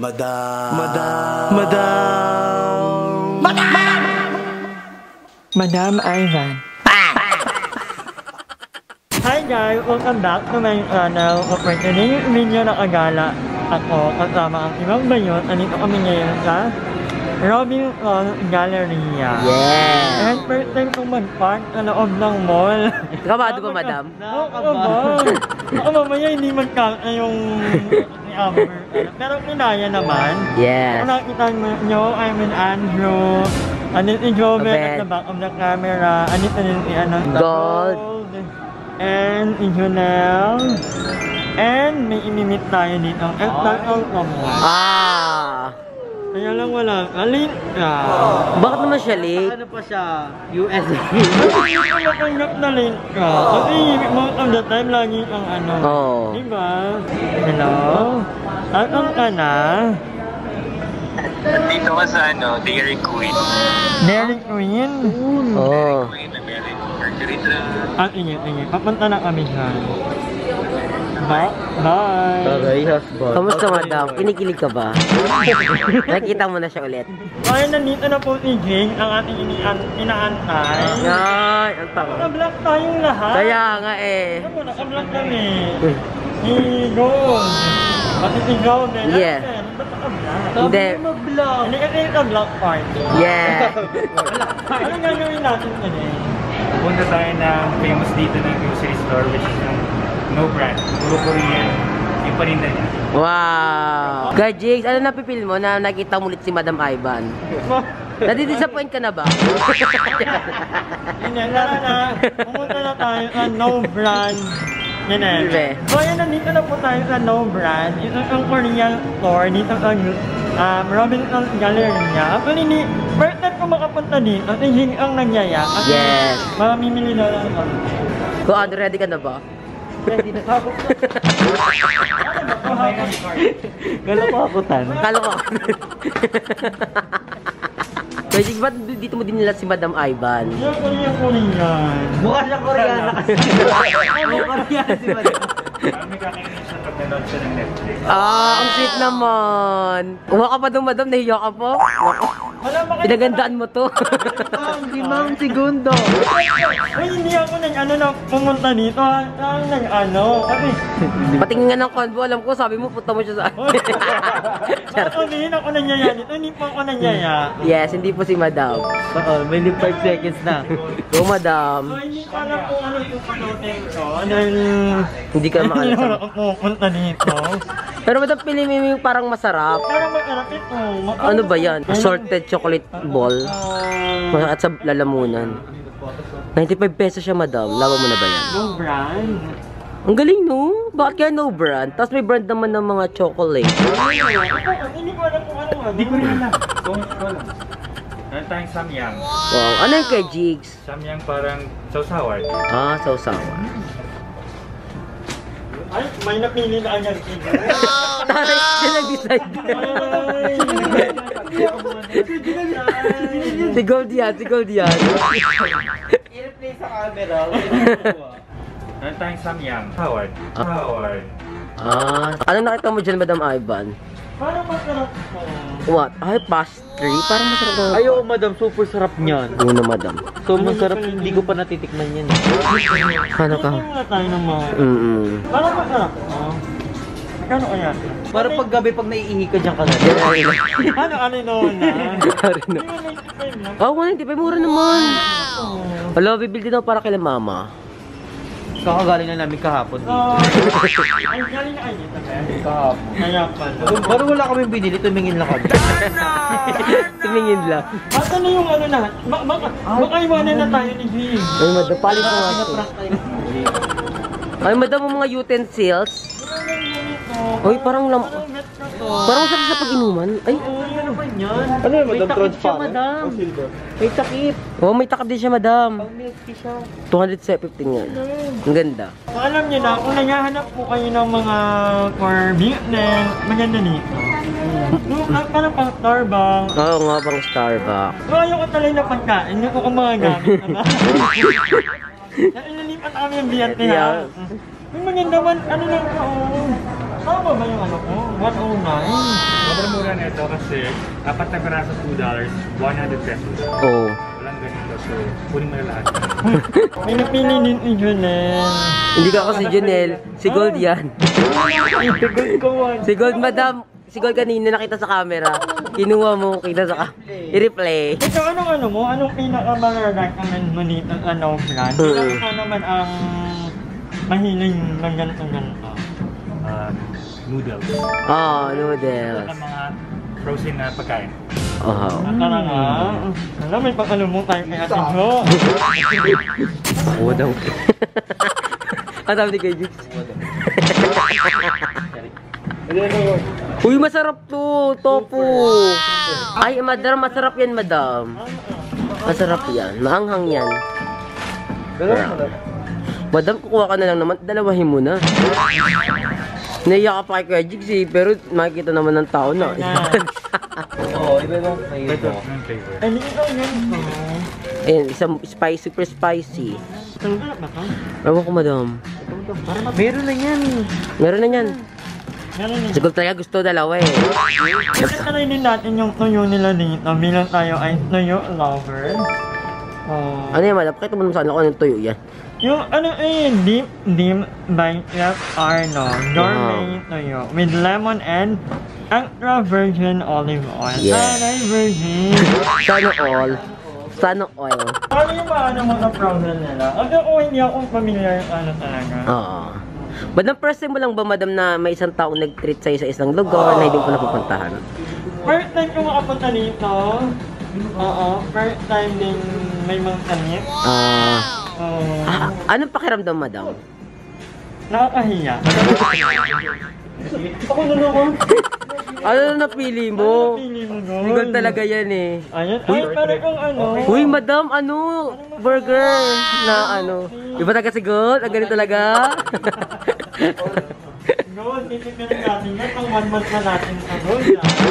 Madam. Madam. Madam. Madam Ivan. Hi guys! Welcome back to my channel. For today's video nakagala ako kasama ang ibang bayon. Andito kami ngayon sa Robinson Galleria. Yeah! And first time kong mag-park sa loob ng mall. Kabado ba, madam? Oo, kabado. Baka mamaya hindi magkaka yung Amber. Pero kinaya naman. Yes. Kung nakita nyo, I'm with Andrew. Andito si Joven at the back of the camera. Andito din si ano, Gold. And si Junel. And may inimit tayo dito. At tatong someone. Ah! Kaya lang wala. Alin ka. Bakit naman siya late? Ano pa siya? Ko natanggap na late ka. Kasi most of the time, lagi kang ano. Oo. Diba? Hello? Atong ka na? Dito ka sa ano, Dairy Queen. Dairy Queen? Oo. Queen, American Mercury Drive. At ingat, ingat. Papunta na kami dyan. Bye. Bye. Aray, husband. Kamusta, madam? Kinikilig ka ba? Nakita mo na siya ulit. Kaya nandito na po si Jing, ang ating inian inaantay. Ay, ang tanga. Naka-block tayong lahat. Kaya nga eh. Ano naka-block kami. Si Gold. Pati si Gold. eh. Yeah. Naka-block? Hindi. Hindi kasi naka-block party. Yeah. Ano gagawin natin today? Punta tayo ng famous dito ng grocery store which is yung No Brand. Puro Korean. Yung paninda niya. Wow. Kaya Jigs, ano napipil mo na nakita mo ulit si Madam Ivan? Nadidisappoint ka na ba? Hindi, tara na. Pumunta na tayo sa no brand. Yan eh. So ayan, nandito na po tayo sa no brand. Ito ang Korean store dito sa um, Robinson Galleria. Actually, ni, first time ko makapunta dito. Si Jing ang nagyaya. Kasi Yes. mamimili na lang ako. Kung ano, ready ka na ba? Ready na ako. Kala ko ako tan. Kala ko. Kaya Jigs, ba't dito mo dinila si Madam Ivan? Yung Korean Korean. Mukha siya Koreana kasi. Mukha Koreana si Madam. Kami kakainis siya pag nanood siya ng Netflix. Ah, ang sweet naman. Uwa ka pa doon, madam. Nahiya ka po. Ba pinagandaan mo to. Si Ma'am Segundo. Uy, hindi ako nag ano na pumunta dito. ha? Ang nag ano. Kasi, Patingin nga ng convo, alam ko, sabi mo, puta mo siya sa Charot. sabihin ako nagyaya dito. Hindi po ako nagyaya. Yes, hindi po si madam. Oo, may live 5 seconds na. Go, madam. So, hindi ko alam kung ano yung panotin ko. Dahil, Hindi ka hindi makalat naman sa... ako pupunta dito. Pero madam, pili mo yung parang masarap. Pero masarap ito. Ano ba yan? Assorted chocolate ball. Ah, At sa lalamunan. 95 pesos siya, madam. Lawa mo na ba yan? Yung brand. Ang galing, no? Bakit kaya no brand? Tapos may brand naman ng mga chocolate. Hindi ko alam kung ano nga. Hindi ko rin alam. So, ko alam. Meron tayong samyang. Wow. Ano yung kay Jigs? Samyang parang sausawan. Ah, sausawa. Ay, may napili na agad. Taray, siya nag-decide. si Gold yan, si Gold yan. Sa camera. Meron tayong samyang. Howard. Ah. Howard. Ah, ano nakita mo dyan, Madam Ivan? Parang masarap ito. What? Ay, pastry? Parang masarap na. Ay, oo, madam. Super sarap niyan. Una, Madam. So, masarap. Hindi ko pa natitikman yan. Ano ka? Nga tayo ng mga... Mm-mm. Parang masarap ito. Magkano kaya? Para pag gabi, pag naiihi ka dyan ka na. Ano, ano noon na? Oh, 195, mura naman. Wala, bibili din ako para kay mama. Kakagaling na namin kahapon. Dito. ay, galing na kayo eh. Kahapon. Kaya pala. Pero wala kami binili, tumingin lang kami. Tumingin lang. At ano yung ano na? Ba- Baka, baka iwanan na tayo ni G. Ay, madam, palit mo nga. Ay, madam, mga utensils. Uy, parang lam... Parang sarap sa pag-inuman. Ay, Ano ba yan? Ano yun, may takip siya, madam. May takip. Oh, may takip din siya, madam. Pang milk tea siya. 215 nga. Ang ganda. So, alam niyo na, kung naghahanap po kayo ng mga for na maganda nito. Yung ah, parang pang Starbucks. Oo nga, pang Starbucks. So, ayoko talaga na pagkain. Hindi ko kung mga gamit na Nainanipan namin yung. Yung maganda man, ano lang ko, oh. Tama ba yung ano ko? 109? mura nito kasi apat na piraso $2, 100 pesos. Oo. Walang ganito, so kunin mo na lahat. May napili din ni Junel. Hindi ka kasi Junel. Si Gold yan. Ko one. Si Gold, madam. Si Gold kanina nakita sa camera. Kinuha mo, kita sa ka- I-replay. Ikaw, anong ano mo? Anong pinaka-recommend mo dito ano brand? Mm. Ilan ka naman ang mahiling ng ganito-ganito? Noodles. Oh, noodles. Ang mga frozen na pagkain. Oh. Ang tara nga. Alam, may pag-alam mo tayo kay Ate Jo. Ako daw. Ang ni Kuya Jigs. Uy, masarap to. Tofu. Ay, madam, masarap yan, madam. Masarap yan. Maanghang yan. Madam, kukuha ka na lang naman. Dalawahin mo na. Naiyak pa kay Kuya Jigs eh, pero makikita naman ng tao na. Ito yung flavor. Ay, hindi ko ganito. Ayan, isang spicy, super spicy. Ewan ko, madam. Meron na yan. Meron na yan. Siguro talaga gusto dalawa eh. Din natin yung tuyo nila dito bilang tayo ay tuyo lover. Oh. Ano yan, madam? Pakita mo naman sa ano kung anong tuyo yan. Yung ano eh, deep, deep by Chef Arno, gourmet tuyo with lemon and extra virgin olive oil. Yeah. Taray virgin. Sana all. Sana oil. ano yung paano mo sa problem nila? Although oh, hindi ako familiar ano talaga. Oo. Madam, first time mo lang ba, madam, na may isang taong nag-treat sa'yo sa isang lugar na hindi mo napupuntahan? First time ko makapunta dito. Oo, first time din may mga kanip. Ah, Oo. ah, anong pakiramdam, madam? Nakakahiya. Ako na naman. Ano na napili mo? Pili mo Legal talaga yan eh. Ayun, ay, pero kung ano. Uy, madam, ano? Burger na ano? Di ba taga sigod? Ang ganito talaga? Noon, titipirin natin yan. Pang one month na natin sa road.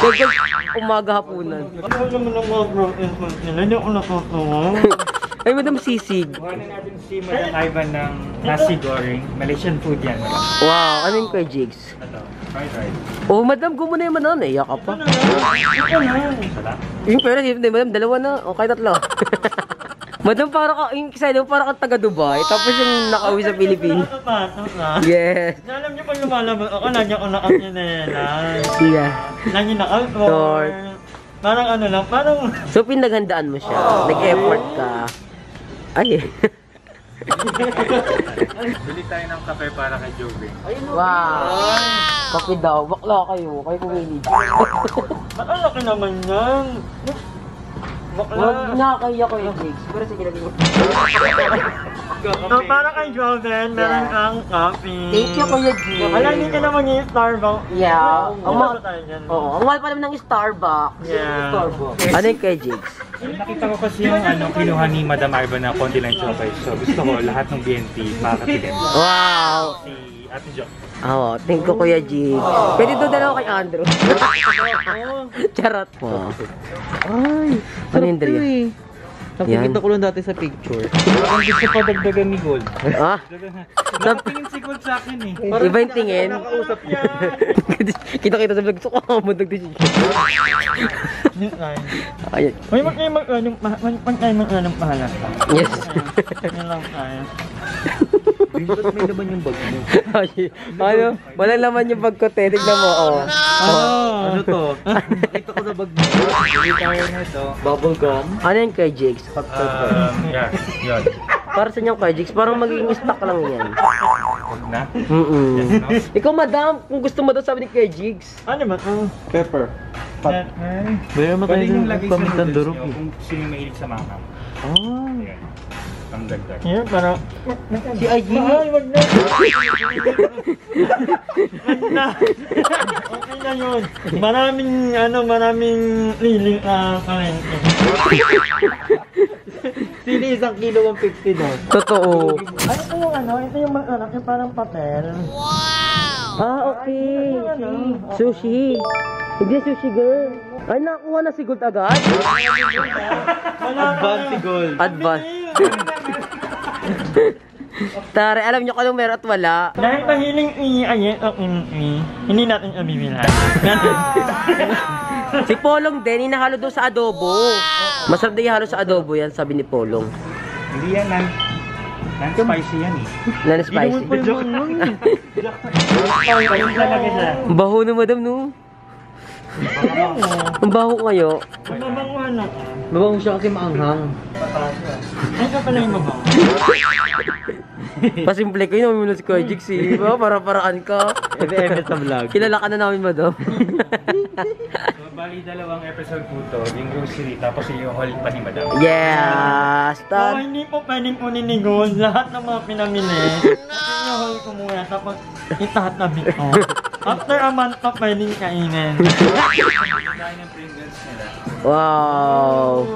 Dagdag umaga hapunan. Ano naman ang mga broken food nila? Hindi ako natutuwa. Ay, madam, sisig. Kuha na natin si Madam Ivan ng nasi goreng. Malaysian food yan. Wow, ano yung kay Jigs? Ito, fried rice. Oh, madam, gumuna yung madam. Naiyak ka pa. Na? Ito na. Yung pera, hindi, madam, dalawa na. O, kahit tatlo. madam, para ka, yung isa daw, para kang taga Dubai. Tapos yung nakauwi sa Pilipinas. Na. Yes. Alam niyo pag lumalabas ako, lagi ako nakakinela. Yeah. Lagi naka-outdoor. Parang ano lang, parang... So, pinaghandaan mo siya. Nag-effort ka. Ay. Bili tayo ng kape para kay Joey. wow. Kape daw. Bakla kayo. Kayo kumili. Ba't ang laki naman yan? Bakla. Huwag nakakaya ko yung Jigs. Pero sige, lagi mo. So, para kay Joven, meron kang coffee. Thank you, Kuya Jigs. Alam, hindi ka naman yung Starbucks. Yeah. Ang Ang mga ma- tayo dyan. Oo, ang mahal pa naman ng Starbucks. Yeah. Ano yung kay Jigs? Nakita ko kasi yung ano, kinuha ni Madam Ivan na konti lang chopay. So gusto ko lahat ng BNT makakatikim. Wow. Si Ate Jo. Oo, thank you, Kuya Jigs. Pwede to dalawa kay Andrew. Charot mo. Ay, ano yung Andrea? eh. Nakikita ko lang dati sa picture. Parang gusto pa dagdagan ni Gold. Ah, Nakatingin si Gold sa akin eh. iba yung tingin. Nakausap niya. Kita-kita sa vlog. Gusto ko ako magdag din siya. Ayan. Uy, wag kayo mag ano, ma- wag wag kayo mag ano pahalas. Yes. Yan lang tayo. Ba't may laman yung bag mo? Ay, ano? Walang laman yung bag ko, te. Tignan mo, oh. Oh. Ano to? Nakita ko sa bag mo. Bili tayo nito. Bubble gum. Ano yung kay Jigs? Um, yeah, yun. Para sa yung kay Jigs, parang magiging stock lang yan. Huwag na. Mm-mm. Yes, no? Ikaw, madam, kung gusto mo daw sabi ni kay Jigs. Ano ba to? Pepper. Mo tayo Pwede yung ng lagay sa noodles nyo kung sino mahilig sa makam. Ah. Ayan. Ang dagdag. Yan, parang... Si IG. Mahal, wag na. Wag na. Okay na yun. Maraming, ano, maraming liling na kalente. Sili isang kilo 150 daw. Totoo. Ano ito yung ano? Ito yung mga anak, yung parang papel. Ah, okay. Ano? Sushi. Hindi sushi, girl. Ay, nakuha na si Good agad? Advance si Gold. Advance. Tare, alam niyo kung meron at wala. Dahil mahiling i-ayet o in-i, hindi natin ibibilan. Si Polong din, inahalo doon sa adobo. Masarap din ihalo sa adobo yan, sabi ni Polong. Hindi yan, non, non-spicy yan eh. Non-spicy. Ayun talaga siya. Ang baho na madam, no? Ang baho kayo. Mabanguhan ako. Mabango siya kasi maanghang. Ay, ka pala yung mabango. Pasimple ko yun, namin muna si Kuya Jix, eh. Diba? Para-paraan ka. Ebe-ebe sa vlog. Kilala ka na namin, madam. So, bali dalawang episode po to, yung grocery, tapos yung haul pa ni Madam. yes! So, Tan. hindi po pwedeng kunin ni Gold lahat ng mga pinamili. Pinuhol ko muna, tapos itatabi ko. After a month pa pwedeng kainin. Dahil ng Pringles nila. Wow!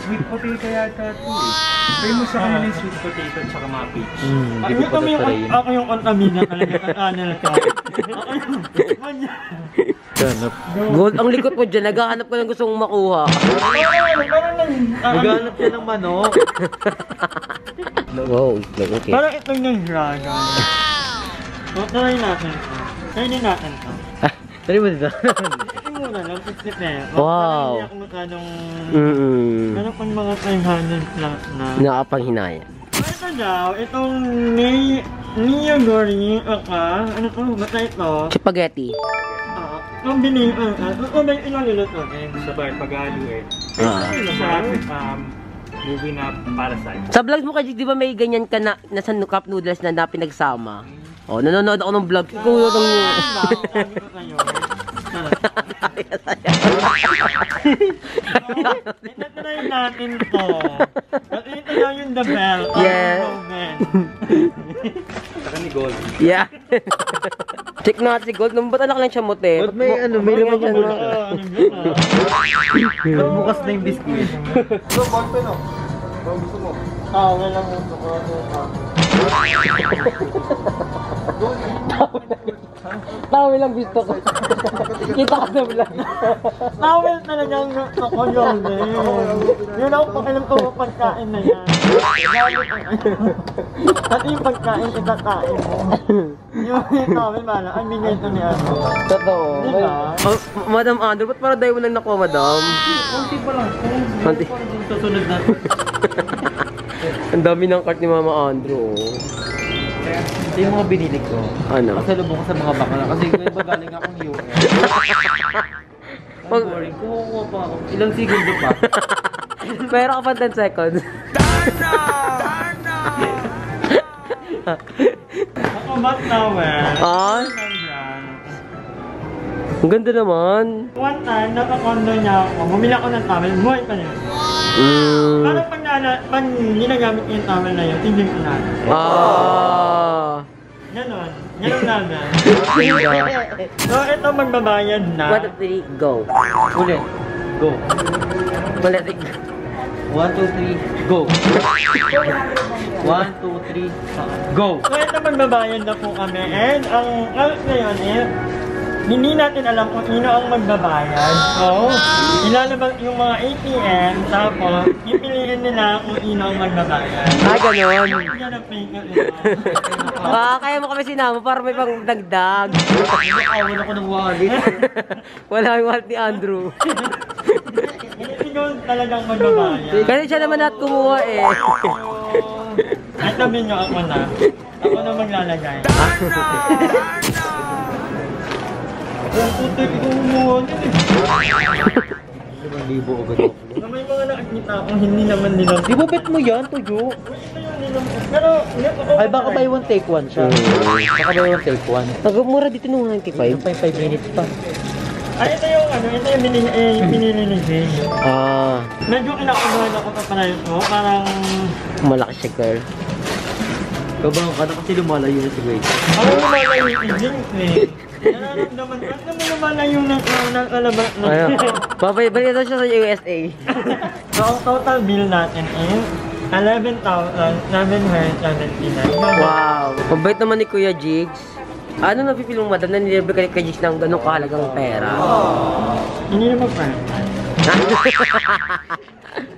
Sweet potato yata ito eh. Famous sa kanila yung sweet potato at saka mga peach. Mm, Ay, hindi ito ko pa rin. ako yung kontamina talaga. Ako yung manya. Ganap. Gold, ang likot mo dyan. Naghahanap ka ng gusto mong makuha. Maghanap siya ng manok. Wow, okay. Parang itong yung dragon. So, try natin to. Try din natin to. Tari mo dito. Ito muna lang, sip eh. Wow. Hindi ako masyadong... Mm-mm. Meron pang mga 500 plus na. Nakapanghinaya. Ito daw, itong ni... Niyogori, aka, ano to, basta ito, Spaghetti. ah, ang binili, ah, ah, ito ba yung inaluluto eh? Sa bar pag-halo eh. Ah. Sa um, movie na Parasite. Sa vlog mo kasi, di ba may ganyan ka na, nasa cup noodles na, na pinagsama? Oh, nanonood ako ng vlog. Ikaw yung... Sabi ko sa'yo. Itatry natin to. At ito lang yung the bell. Roman. Saka ni Gold. Yeah. Check natin si Gold. Nung ba't anak lang siya mote? Ba't may ano, may laman yan, yung no? Ah, ano yun, ah. Bukas na yung biscuit. Ah, walang uso ko. Tawi lang gusto ko. Kita ka sa vlog. Tawel talaga ang gusto ko yun eh. Yun ako pakilam ko pagkain na yan. At yung pagkain, itakain mo. Yung tawel, mala, ang bigay ito ni ano. Totoo. Diba? Oh, Madam Andrew, ba't para mo lang nakuha, Madam? Kunti pa lang. Kunti. Susunod natin. Ang dami ng cart ni Mama Andrew. oh. Ito yung mga binili ko. Ano? Kasalubong ko sa mga bakla. Kasi kaya ba galing akong US. Pag- boring. Kumukuha pa ako. Ilang segundo pa. Meron ka pa 10 seconds. Ako ba towel? Ah? Ang brand. Ang ganda naman. One time, nakakondo niya ako. Bumili ako ng towel. Buhay pa niya. Mm. Parang pag, nala, pag ginagamit niya yung towel na yun, hindi ko na. Ah. Ganon. Ganon namin. so, ito magbabayad na. One, two, three, go. Ulit. Go. Ulit. One, two, three, go. One, two, three, go. So, ito magbabayad na po kami. And ang out ngayon eh, hindi natin alam kung sino ang magbabayad. So, ilalabas yung mga ATM, tapos pipiliin nila kung sino ang magbabayad. Ah, ganon. Yan ang fake. Ah, kaya mo kami sinama para may pang dagdag. Awan ako ng wallet. Wala yung wallet ni Andrew. Hindi siguro talagang magbabayad. Kasi siya naman at kumuha eh. Ay, sabihin nyo ako na. Ako na maglalagay. Kung puti ko kumuha din eh. Libo agad ako. Na may mga nakakita akong hindi naman nila. Di ba bet mo yan, tuyo? Ito yung nilam. Pero. Ay, baka buy one, take one siya. Baka buy one, take one. Nagmura dito nung 95. Yung pa yung 5 minutes pa. Ay, ito yung ano, ito yung binili, eh, binili ni Jay. Ah, Medyo kinakabahan ako pa pala ito. Parang, malaki siya girl. Kabangan ka na kasi lumalayo na si Grace. ako lumalayo yung Jinx eh. Nararamdaman ko, ano mo lumalayo ng ng alabas na. Ayun. Babay, balik daw siya sa USA. So, ang total bill natin is 11,779. Wow. Mabait naman ni Kuya Jigs. Ano napipil mo madam na nilibre ka ni Kuya Jigs ng ganong kahalagang pera? Hindi naman friend.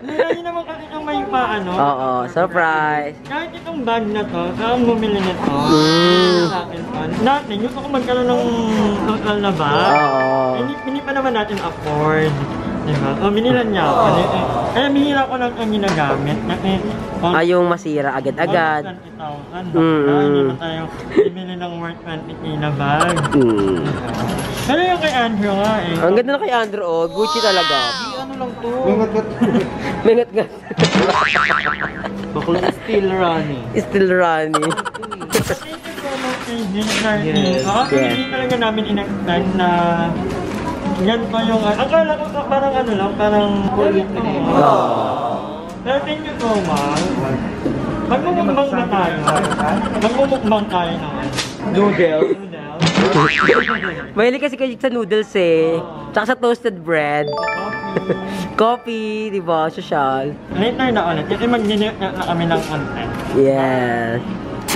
Lagi naman kasi kung may paano. Oo, surprise. Kahit itong bag na to, saan bumili nito? Mm. Sa akin pa. Dati, gusto ko magkaroon ng total na bag. Oo. Hindi, hindi pa naman natin afford. Diba? O, binilan niya ako. Eh, eh, Kaya bihira ko lang ang ginagamit. Kasi, oh, Ay, yung masira agad-agad. 20,000. Mm. Ah, hindi pa tayo bibili ng worth 20k na bag. Mm. Pero yung kay Andrew nga eh. Ang ganda na kay Andrew, oh. Gucci talaga. Ano lang to? Mengat gat. Bakla still running. Still running. Thank you so much kay Jane Nardi. Yes. Ako Yes. hindi talaga namin in-expect na yan pa yung ano. Akala ko parang ano lang, parang kulit na yun. Pero thank you so much. Magmumukbang ba tayo? Magmumukbang tayo ng ano? Noodle. Noodles. Mahilig kasi kayo sa noodles eh. Tsaka sa toasted bread. Coffee. Di ba? Social. Later na ulit. Kasi mag-dinner na na kami ng content. Yes.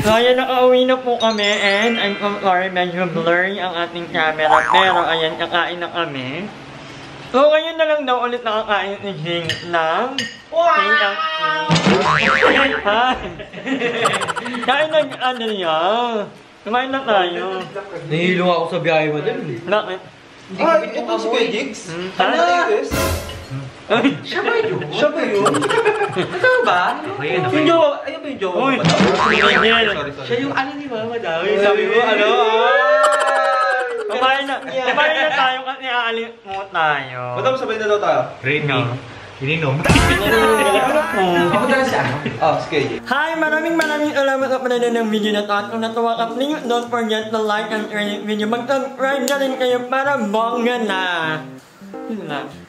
So, ayan, nakauwi na po kami and I'm so sorry, medyo blurry ang ating camera. Pero, ayan, kakain na kami. So, ngayon na lang daw ulit nakakain ni Jing ng... Wow! Kain ng ano niya. Kumain na tayo. Nahihilo ako sa biyahe mo din. Bakit? Ah, ito si Kuya Jigs? Hmm? Ano Siya ba yun? Siya ba yun? Ito ba? Okay, okay. Yung jowa, ayun ba yung jowa Uy! Siya yung ano ni Mama daw. Sabi mo, ano? ah! Kumain na. Kumain na tayo kasi mo tayo. Madam, sabay na daw tayo. Rainy. Ininom. Ako na siya. Ah, si Kuya Jigs. Hi! Maraming maraming salamat sa panonood ng video na to. At kung natuwa ka, please don't forget to like and share this video. Mag-subscribe na rin kayo para bongga na. Yun lang.